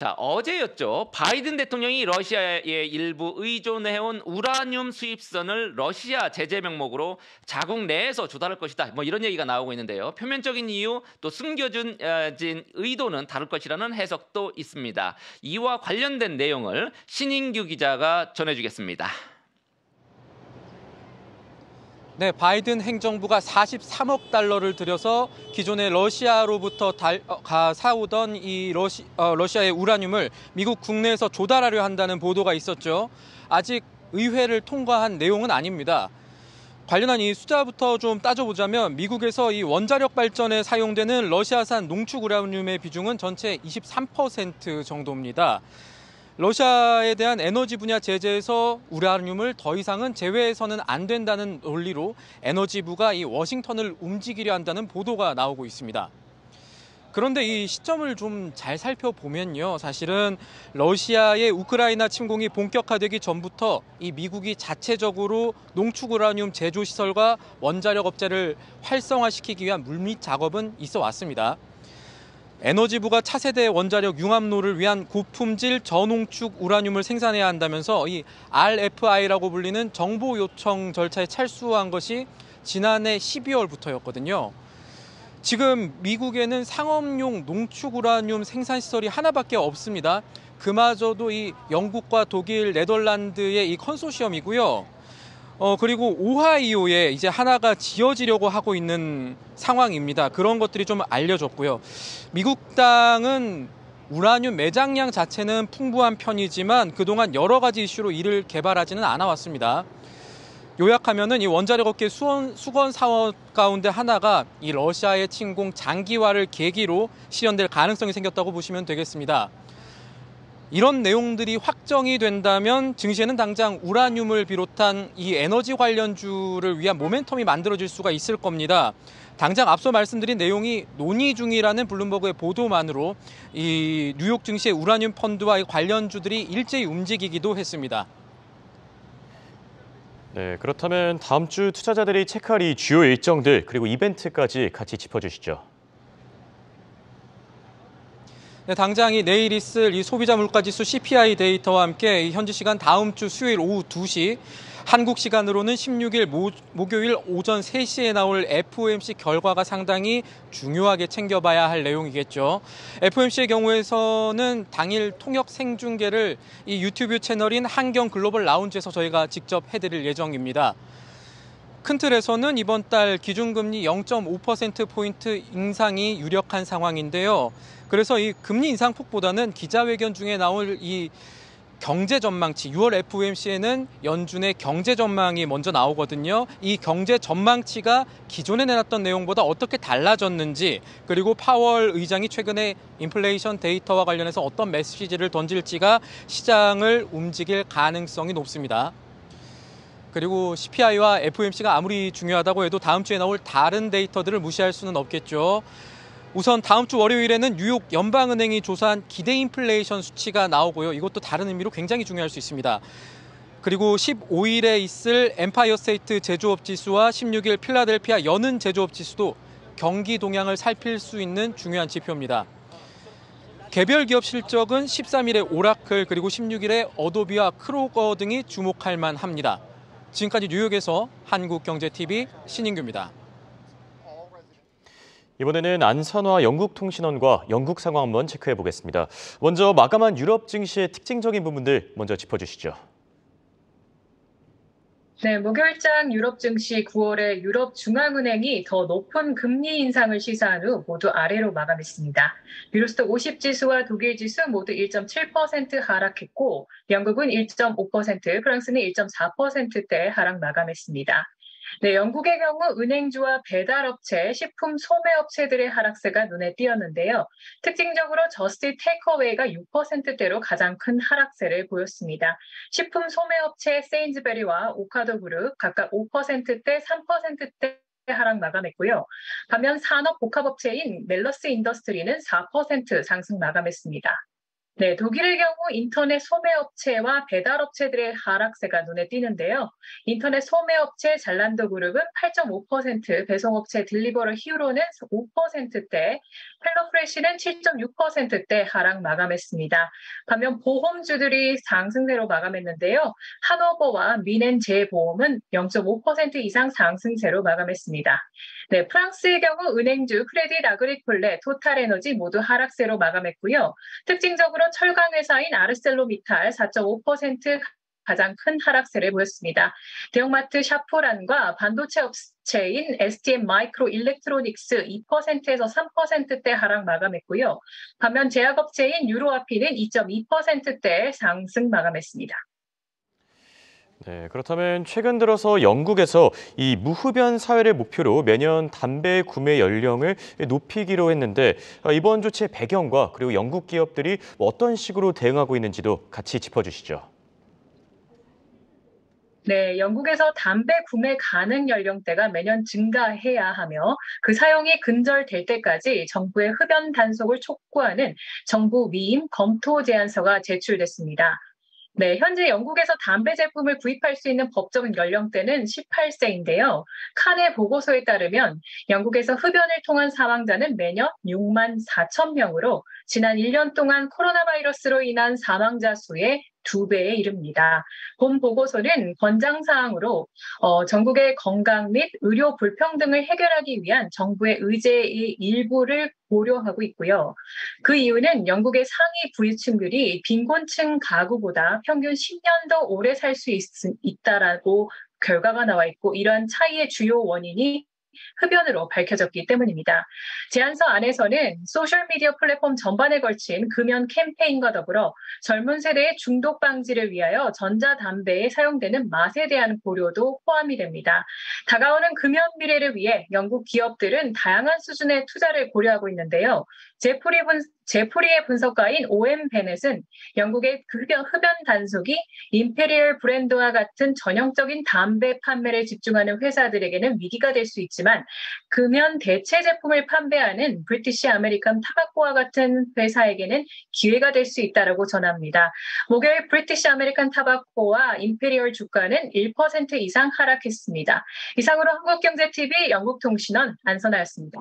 자, 어제였죠. 바이든 대통령이 러시아에 일부 의존해온 우라늄 수입선을 러시아 제재 명목으로 자국 내에서 조달할 것이다. 뭐 이런 얘기가 나오고 있는데요. 표면적인 이유 또 숨겨진 어, 의도는 다를 것이라는 해석도 있습니다. 이와 관련된 내용을 신인규 기자가 전해주겠습니다. 네, 바이든 행정부가 43억 달러를 들여서 기존의 러시아로부터 달, 어, 가, 사오던 이 러시, 어, 러시아의 우라늄을 미국 국내에서 조달하려 한다는 보도가 있었죠. 아직 의회를 통과한 내용은 아닙니다. 관련한 이 숫자부터 좀 따져보자면 미국에서 이 원자력 발전에 사용되는 러시아산 농축 우라늄의 비중은 전체 23% 정도입니다. 러시아에 대한 에너지 분야 제재에서 우라늄을 더 이상은 제외해서는 안 된다는 논리로 에너지부가 이 워싱턴을 움직이려 한다는 보도가 나오고 있습니다. 그런데 이 시점을 좀 잘 살펴보면요. 사실은 러시아의 우크라이나 침공이 본격화되기 전부터 이 미국이 자체적으로 농축 우라늄 제조 시설과 원자력 업체를 활성화시키기 위한 물밑 작업은 있어 왔습니다. 에너지부가 차세대 원자력 융합로를 위한 고품질 저농축 우라늄을 생산해야 한다면서 이 RFI라고 불리는 정보 요청 절차에 철수한 것이 지난해 12월부터였거든요. 지금 미국에는 상업용 농축 우라늄 생산 시설이 하나밖에 없습니다. 그마저도 이 영국과 독일, 네덜란드의 이 컨소시엄이고요. 어, 그리고 오하이오에 이제 하나가 지어지려고 하고 있는 상황입니다. 그런 것들이 좀 알려졌고요. 미국 당은 우라늄 매장량 자체는 풍부한 편이지만 그동안 여러 가지 이슈로 이를 개발하지는 않아 왔습니다. 요약하면은 이 원자력 업계 수원, 수건 사업 가운데 하나가 이 러시아의 침공 장기화를 계기로 실현될 가능성이 생겼다고 보시면 되겠습니다. 이런 내용들이 확정이 된다면 증시에는 당장 우라늄을 비롯한 이 에너지 관련주를 위한 모멘텀이 만들어질 수가 있을 겁니다. 당장 앞서 말씀드린 내용이 논의 중이라는 블룸버그의 보도만으로 이 뉴욕 증시의 우라늄 펀드와 관련주들이 일제히 움직이기도 했습니다. 네, 그렇다면 다음 주 투자자들이 체크할 이 주요 일정들 그리고 이벤트까지 같이 짚어주시죠. 네, 당장 이 내일 있을 이 소비자 물가지수 CPI 데이터와 함께 현지 시간 다음 주 수요일 오후 2시 한국 시간으로는 16일 모, 목요일 오전 3시에 나올 FOMC 결과가 상당히 중요하게 챙겨봐야 할 내용이겠죠. FOMC의 경우에서는 당일 통역 생중계를 이 유튜브 채널인 한경 글로벌 라운지에서 저희가 직접 해드릴 예정입니다. 큰 틀에서는 이번 달 기준금리 0.5%포인트 인상이 유력한 상황인데요. 그래서 이 금리 인상 폭보다는 기자회견 중에 나올 이 경제 전망치 6월 FOMC에는 연준의 경제 전망이 먼저 나오거든요. 이 경제 전망치가 기존에 내놨던 내용보다 어떻게 달라졌는지 그리고 파월 의장이 최근에 인플레이션 데이터와 관련해서 어떤 메시지를 던질지가 시장을 움직일 가능성이 높습니다. 그리고 CPI와 FOMC가 아무리 중요하다고 해도 다음 주에 나올 다른 데이터들을 무시할 수는 없겠죠. 우선 다음 주 월요일에는 뉴욕 연방은행이 조사한 기대 인플레이션 수치가 나오고요. 이것도 다른 의미로 굉장히 중요할 수 있습니다. 그리고 15일에 있을 엠파이어 스테이트 제조업 지수와 16일 필라델피아 연은 제조업 지수도 경기 동향을 살필 수 있는 중요한 지표입니다. 개별 기업 실적은 13일에 오라클 그리고 16일에 어도비와 크로거 등이 주목할 만합니다. 지금까지 뉴욕에서 한국경제TV 신인규입니다. 이번에는 안산화 영국통신원과 영국 상황 한번 체크해 보겠습니다. 먼저 마감한 유럽 증시의 특징적인 부분들 먼저 짚어주시죠. 네, 목요일장 유럽 증시 9월에 유럽 중앙은행이 더 높은 금리 인상을 시사한 후 모두 아래로 마감했습니다. 유로스톡 50 지수와 독일 지수 모두 1.7% 하락했고 영국은 1.5%, 프랑스는 1.4%대 하락 마감했습니다. 네, 영국의 경우 은행주와 배달업체, 식품 소매업체들의 하락세가 눈에 띄었는데요. 특징적으로 저스트 테이크어웨이가 6%대로 가장 큰 하락세를 보였습니다. 식품 소매업체 세인즈베리와 오카도 그룹 각각 5%대, 3%대 하락 마감했고요. 반면 산업 복합업체인 멜로즈 인더스트리는 4% 상승 마감했습니다. 네, 독일의 경우 인터넷 소매업체와 배달업체들의 하락세가 눈에 띄는데요. 인터넷 소매업체 잘란도 그룹은 8.5%, 배송업체 딜리버리 히어로는 5%대, 헬로프레시는 7.6%대 하락 마감했습니다. 반면 보험주들이 상승세로 마감했는데요. 하노버와 뮌헨재보험은 0.5% 이상 상승세로 마감했습니다. 네, 프랑스의 경우 은행주 크레딧 아그리콜레, 토탈에너지 모두 하락세로 마감했고요. 특징적으로 철강 회사인 아르셀로미탈 4.5% 가장 큰 하락세를 보였습니다. 대형마트 샤프란과 반도체 업체인 STM 마이크로 일렉트로닉스 2%에서 3%대 하락 마감했고요. 반면 제약업체인 유로아피는 2.2%대 상승 마감했습니다. 네, 그렇다면 최근 들어서 영국에서 이 무흡연 사회를 목표로 매년 담배 구매 연령을 높이기로 했는데 어, 이번 조치의 배경과 그리고 영국 기업들이 어떤 식으로 대응하고 있는지도 같이 짚어주시죠. 네, 영국에서 담배 구매 가능 연령대가 매년 증가해야 하며 그 사용이 근절될 때까지 정부의 흡연 단속을 촉구하는 정부 위임 검토 제안서가 제출됐습니다. 네, 현재 영국에서 담배 제품을 구입할 수 있는 법적 연령대는 18세인데요. 칸의 보고서에 따르면 영국에서 흡연을 통한 사망자는 매년 6만 4천 명으로 지난 1년 동안 코로나 바이러스로 인한 사망자 수의 두 배에 이릅니다. 본 보고서는 권장 사항으로 어, 전국의 건강 및 의료 불평등을 해결하기 위한 정부의 의제의 일부를 고려하고 있고요. 그 이유는 영국의 상위 부유층들이 빈곤층 가구보다 평균 10년 더 오래 살 수 있다라고 결과가 나와 있고 이러한 차이의 주요 원인이 흡연으로 밝혀졌기 때문입니다. 제안서 안에서는 소셜미디어 플랫폼 전반에 걸친 금연 캠페인과 더불어 젊은 세대의 중독 방지를 위하여 전자담배에 사용되는 맛에 대한 고려도 포함이 됩니다. 다가오는 금연 미래를 위해 영국 기업들은 다양한 수준의 투자를 고려하고 있는데요. 제프리 분, 제프리의 분석가인 오웬 베넷은 영국의 흡연, 흡연 단속이 임페리얼 브랜드와 같은 전형적인 담배 판매를 집중하는 회사들에게는 위기가 될 수 있지만 금연 대체 제품을 판매하는 브리티시 아메리칸 타바코와 같은 회사에게는 기회가 될 수 있다라고 전합니다. 목요일 브리티시 아메리칸 타바코와 임페리얼 주가는 1% 이상 하락했습니다. 이상으로 한국경제TV 영국통신원 안선하였습니다.